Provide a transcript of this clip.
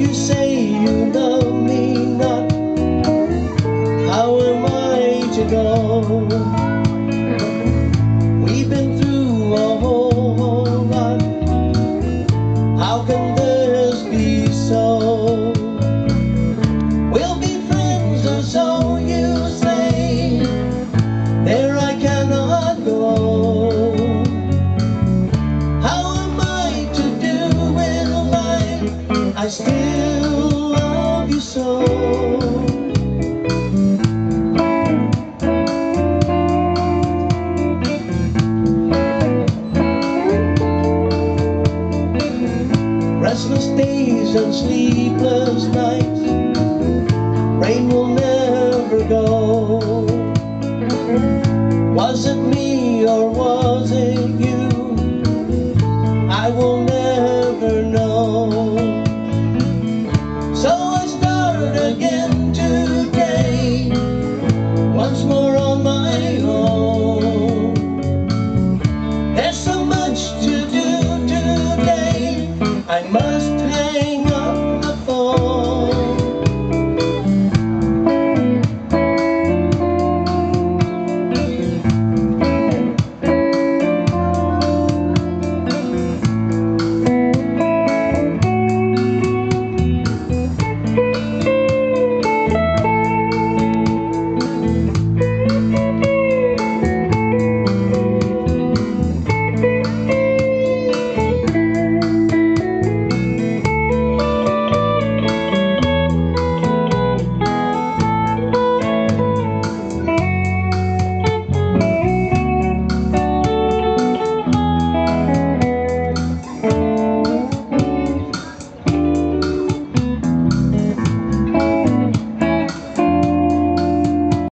you say I still love you so. restless days and sleepless nights Rain will never go Was it me or was it mas must